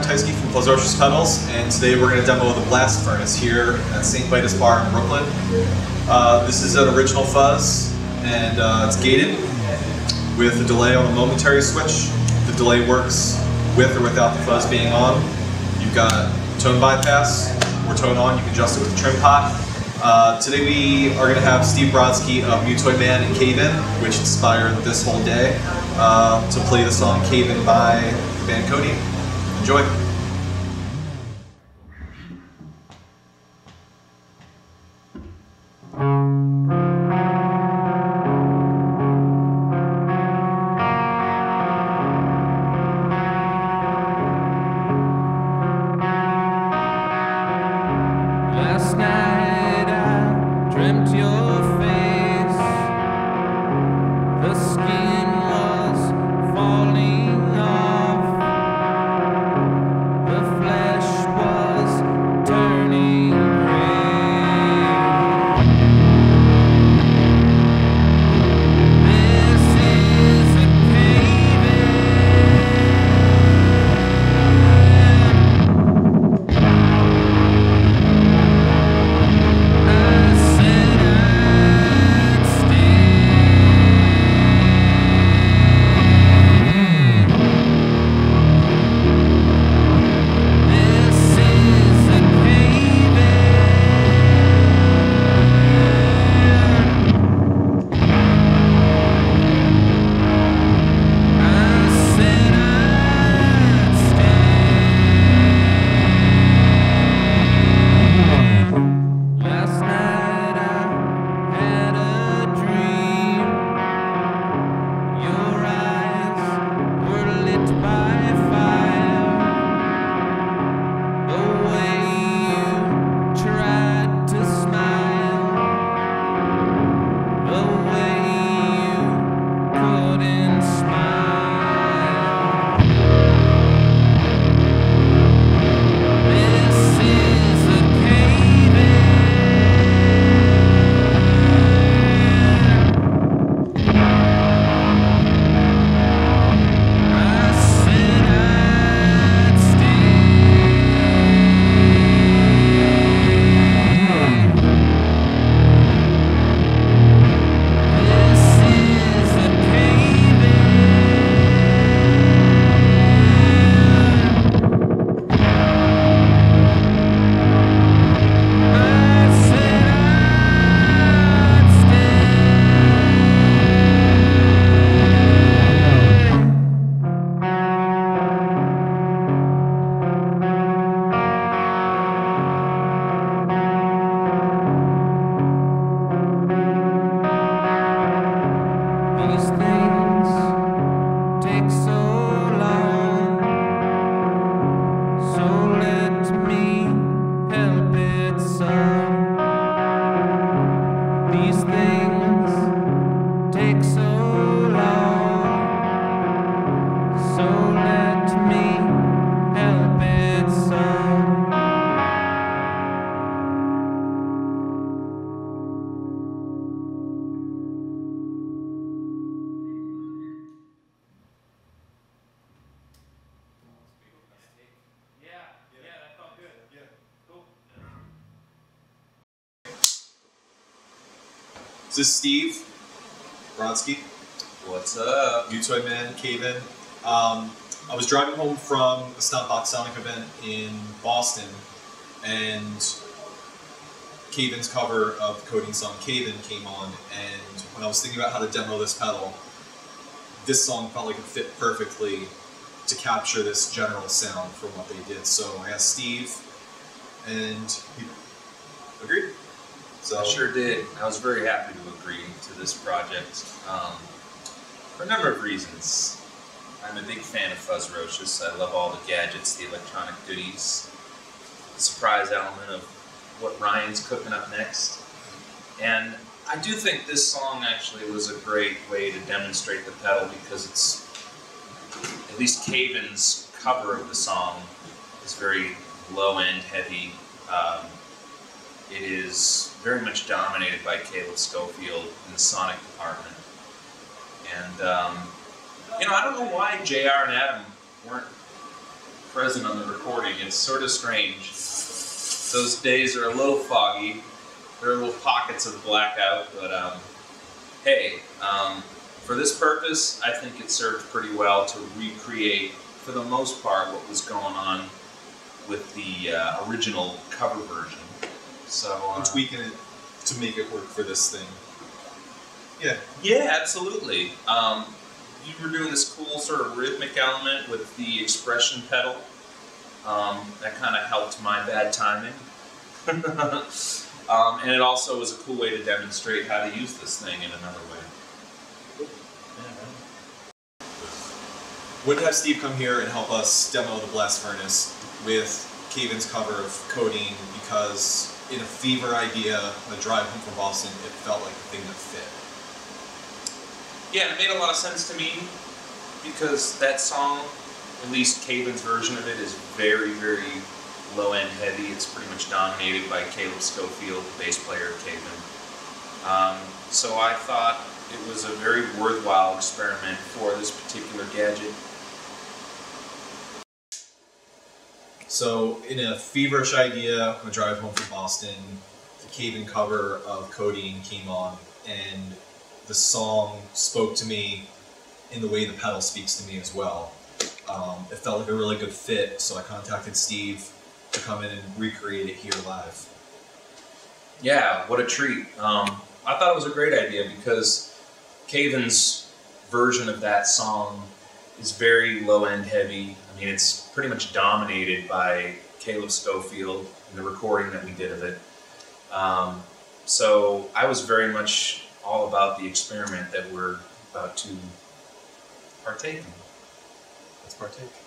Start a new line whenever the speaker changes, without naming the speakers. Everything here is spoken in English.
Ryan Tyski from Fuzzrocious Pedals, and today we're going to demo the Blast Furnace here at St. Vitus Bar in Brooklyn. Uh, this is an original fuzz, and uh, it's gated with a delay on the momentary switch. The delay works with or without the fuzz being on. You've got tone bypass or tone on, you can adjust it with the trim pot. Uh, today we are going to have Steve Brodsky of Mutoid Man and Cave In, which inspired this whole day, uh, to play the song Cave In by the band Codeine. Enjoy.
Last night I dreamt your This is
Steve Brodsky,
What's up?
Mutoid Man, Cave In. Um, I was driving home from a Stompbox Sonic event in Boston, and Cave In's cover of the Codeine song Cave In came on, and when I was thinking about how to demo this pedal, this song felt like it fit perfectly to capture this general sound from what they did. So I asked Steve, and he agreed. So
I sure did. I was very happy to agree to this project um, for a number of reasons. I'm a big fan of Fuzz Fuzzrocious. I love all the gadgets, the electronic goodies, the surprise element of what Ryan's cooking up next. And I do think this song actually was a great way to demonstrate the pedal because it's, at least Cave In's cover of the song is very low end heavy. Um, it is very much dominated by Caleb Schofield in the sonic department. And, um, you know, I don't know why JR and Adam weren't present on the recording. It's sort of strange. Those days are a little foggy. There are little pockets of blackout, but um, hey, um, for this purpose, I think it served pretty well to recreate, for the most part, what was going on with the uh, original cover version. So uh,
I'm tweaking it to make it work for this thing. Yeah.
Yeah, absolutely. Um, you were doing this cool sort of rhythmic element with the expression pedal. Um, that kind of helped my bad timing. um, and it also was a cool way to demonstrate how to use this thing in another way.
Would have Steve come here and help us demo the blast furnace with Cave In's cover of Codeine because in a fever idea, a drive home from Boston, it felt like the thing that fit.
Yeah, it made a lot of sense to me because that song, at least Cave In's version of it, is very, very low end heavy. It's pretty much dominated by Caleb Schofield, the bass player of Cave In. Um, so I thought it was a very worthwhile experiment for this particular gadget.
So, in a feverish idea, on a drive home from Boston, the Cave In cover of Codeine came on, and the song spoke to me in the way the pedal speaks to me as well. Um, it felt like a really good fit, so I contacted Steve to come in and recreate it here live.
Yeah, what a treat. Um, I thought it was a great idea because Cave In's version of that song is very low end heavy. Mean, it's pretty much dominated by Caleb Schofield and the recording that we did of it. Um, so I was very much all about the experiment that we're about to partake in.
Let's partake.